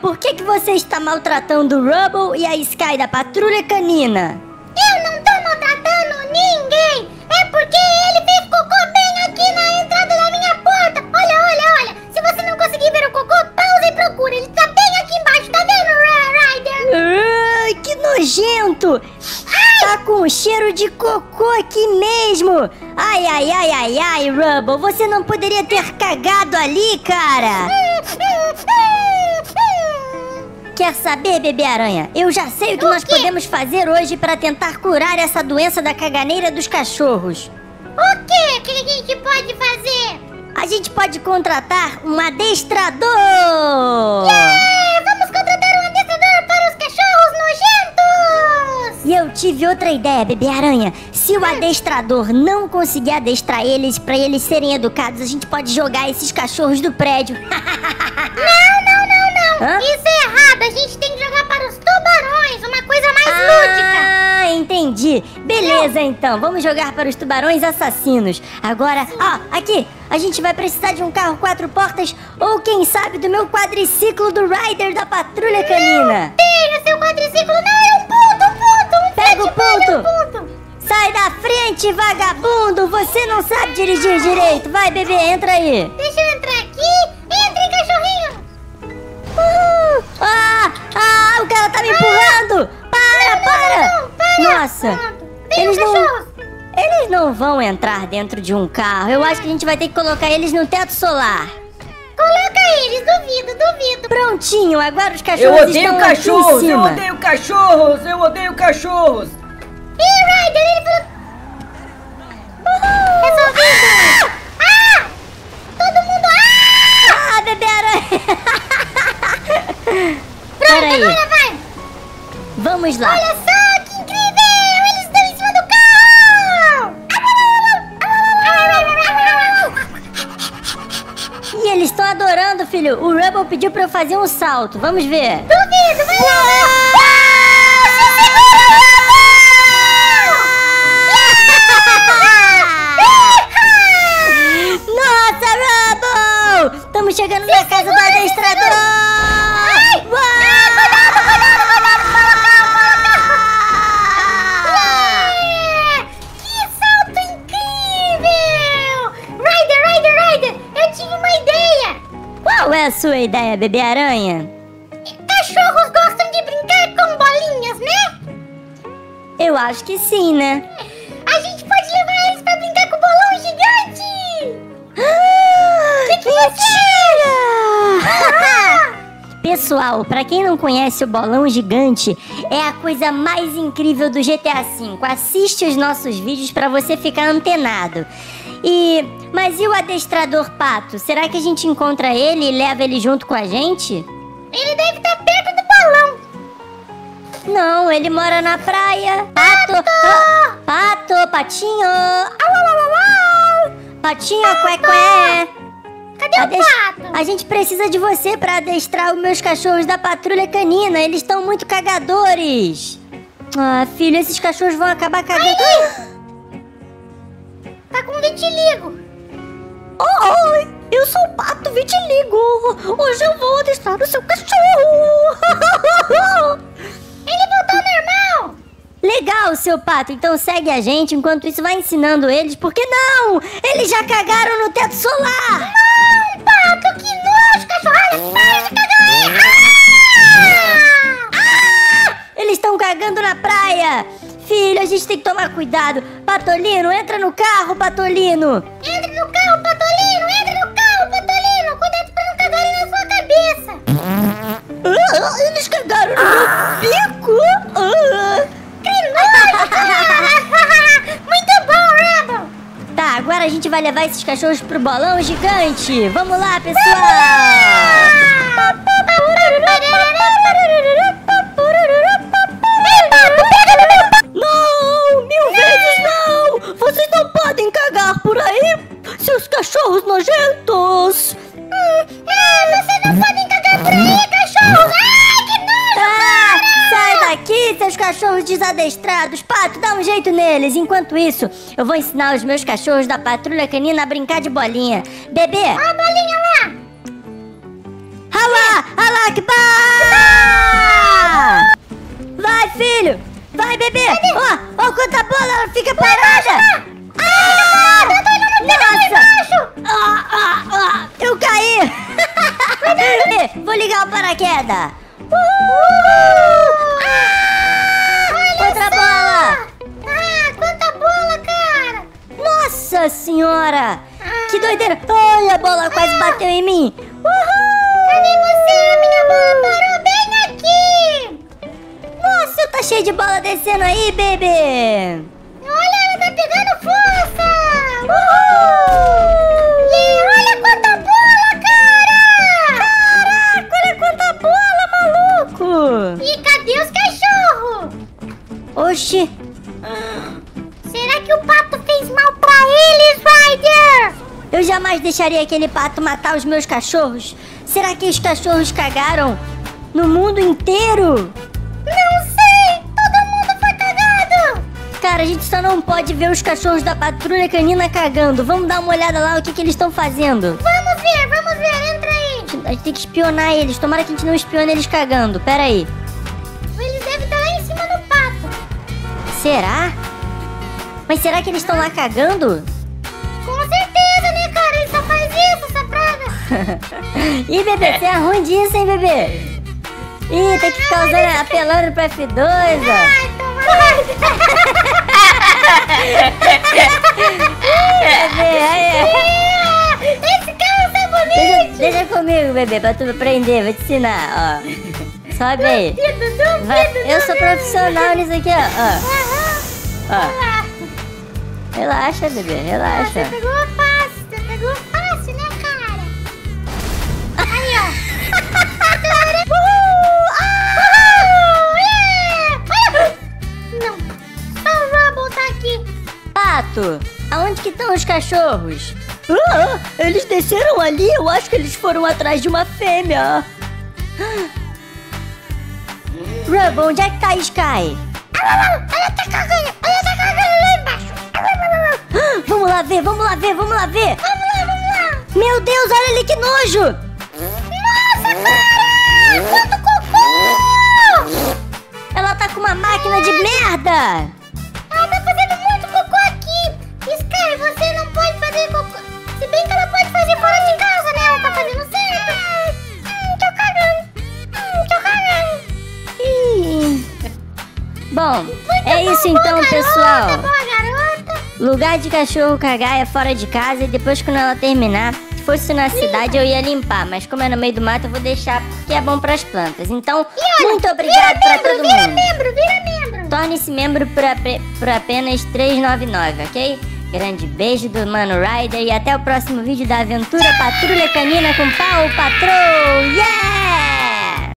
Por que, que você está maltratando o Rubble e a Sky da Patrulha Canina? Eu não tô maltratando ninguém! É porque ele fez cocô bem aqui na entrada da minha porta! Olha, olha, olha! Se você não conseguir ver o cocô, pausa e procura! Ele tá bem aqui embaixo, tá vendo, Ryder? Ai, que nojento! Tá com cheiro de cocô aqui mesmo! Ai, ai, ai, ai, ai, Rubble, você não poderia ter cagado ali, cara! Quer saber, bebê aranha? Eu já sei o que O nós quê? podemos fazer hoje para tentar curar essa doença da caganeira dos cachorros. O que que a gente pode fazer? A gente pode contratar um adestrador! É, vamos contratar um adestrador para os cachorros nojentos! E eu tive outra ideia, bebê aranha. Se o adestrador não conseguir adestrar eles para eles serem educados, a gente pode jogar esses cachorros do prédio. Não, não, não, não! Hã? Isso é errado! A gente tem que jogar para os tubarões, uma coisa mais lúdica! Ah, entendi. Beleza, então. Vamos jogar para os tubarões assassinos. Agora, ó, aqui. A gente vai precisar de um carro quatro portas ou, quem sabe, do meu quadriciclo do Rider da Patrulha Canina. Pega seu quadriciclo! Não, é um ponto, um ponto! Um Pega o Palio, ponto. um ponto! Sai da frente, vagabundo! Você não sabe dirigir direito. Vai, bebê, entra aí. Nossa, eles não, cachorros. eles não vão entrar dentro de um carro. Eu acho que a gente vai ter que colocar eles no teto solar. Coloca eles, duvido, duvido! Prontinho, agora os Eu cachorros odeio estão aqui em cachorros, eu cima. odeio cachorros, eu odeio cachorros. Ih, Ryder, ele falou... Resolvido! Ah! Todo mundo... Ah! Ah, bebê aranha! Pronto, agora vai! vamos lá. Olha só, filho. O Rubble pediu pra eu fazer um salto. Vamos ver. Duvido, vai lá! Qual é a sua ideia, bebê aranha? Cachorros gostam de brincar com bolinhas, né? Eu acho que sim, né? A gente pode levar eles pra brincar com o bolão gigante! Que, que você Pessoal, pra quem não conhece o bolão gigante, é a coisa mais incrível do GTA V. Assiste os nossos vídeos pra você ficar antenado. E mas e o adestrador pato? Será que a gente encontra ele e leva ele junto com a gente? Ele deve estar perto do balão! Não, ele mora na praia. Pato! Ah, pato, patinho! Au, au, au. Patinho, cué, cué! Cadê o Ades- pato? A gente precisa de você pra adestrar os meus cachorros da patrulha canina. Eles estão muito cagadores. Ah, filho, esses cachorros vão acabar cagando. Tá com vitiligo! Oi, eu sou o Pato Vitiligo. Hoje eu vou adestrar o seu cachorro. Ele voltou normal! Legal, seu Pato. Então segue a gente. Enquanto isso, vai ensinando eles. Porque não? Eles já cagaram no teto solar. Não, pato, que nojo, cachorrada! Para de cagar aí! Ah! Eles estão cagando na praia. Filho, a gente tem que tomar cuidado. Patolino, entra no carro, Patolino. Entre no carro, Patolino! Entre no carro, Patolino! Cuidado pra não cagarem na sua cabeça! Ah, eles cagaram no meu bico. Ah. Cara! Muito bom, Rebel! Tá, agora a gente vai levar esses cachorros pro bolão gigante. Vamos lá, pessoal. Não, cachorros desadestrados. Pato, dá um jeito neles. Enquanto isso, eu vou ensinar os meus cachorros da patrulha canina a brincar de bolinha. Bebê, Olha a bolinha lá! Alá, alá, Akbar! Vai, filho! Vai, bebê! Ó, ó, quanta bola! Ela fica parada! Ah! Nossa! Ah, ah, ah, eu caí! Vou ligar o paraquedas! Uhul! Nossa senhora! Que doideira! Olha, a bola quase bateu em mim! Uhul! Cadê você? A minha bola parou bem aqui! Nossa, tá cheio de bola descendo aí, bebê! Olha, ela tá pegando força! Uhul! E olha quanta bola, cara! Caraca, olha quanta bola, maluco! E cadê os cachorros? Oxi! Será que o pato fez mal pra eles, Ryder? Eu jamais deixaria aquele pato matar os meus cachorros. Será que os cachorros cagaram no mundo inteiro? Não sei! Todo mundo foi cagado! Cara, a gente só não pode ver os cachorros da patrulha canina cagando. Vamos dar uma olhada lá o que, que eles estão fazendo. Vamos ver, vamos ver, entra aí! A gente tem que espionar eles. Tomara que a gente não espione eles cagando. Pera aí. Eles devem estar lá em cima do pato. Será? Mas será que eles estão lá cagando? Ih, bebê, você é ruim disso, hein, bebê? Ih, tem que ficar usando, apelando pro F2, ó. Bebê, aí. Esse carro tá bonito! Deixa, deixa comigo, bebê, pra tu aprender, vou te ensinar, ó. Sobe aí. Vai, eu sou profissional nisso aqui, ó. ó. Ó, relaxa, bebê, relaxa. Que estão os cachorros? Ah, eles desceram ali, eu acho que eles foram atrás de uma fêmea. Rubble, onde é que tá a Sky? Ela tá cagando, ela tá cagando lá embaixo. Ah, Vamos lá ver, vamos lá ver, vamos lá ver. Vamos lá, vamos lá. Meu Deus, olha ali que nojo. Nossa, cara! Quanto cocô! Ela tá com uma máquina de merda. Fazer. Se bem que ela pode fazer fora de casa, né? Ela tá fazendo certo. Hum, tô cagando. Hum, tô cagando. Ih. Bom, Muito é bom, isso então, garota, pessoal. Lugar de cachorro cagar é fora de casa e depois quando ela terminar, se fosse na cidade eu ia limpar, mas como é no meio do mato eu vou deixar porque é bom pras plantas. Então, olha, muito obrigado vira membro, todo vira mundo. membro, vira membro. Torne-se membro por, apre- por apenas 399, ok? Grande beijo do Mano Rider e até o próximo vídeo da aventura Patrulha Canina com Pau Patrol. Yeah!